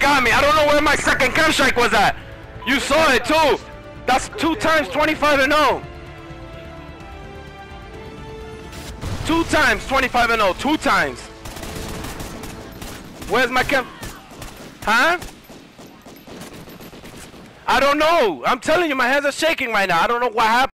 got me. I don't know where my second KEM strike was at. You saw it too. That's two times 25 and 0. Two times 25 and 0. Two times. Where's my KEM? Huh? I don't know. I'm telling you, my hands are shaking right now. I don't know what happened.